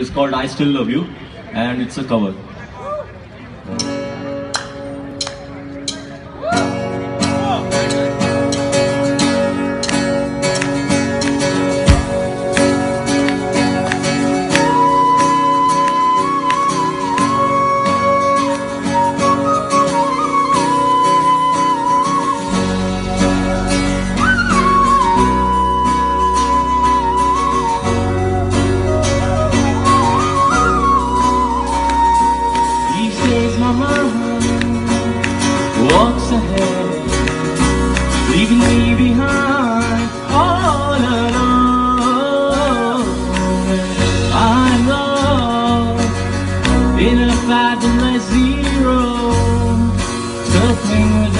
is called I Still Love You and it's a cover. Walks ahead, leaving me behind all alone. I'm lost in a fathomless zero, circling within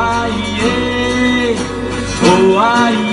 Oh, Hawaii.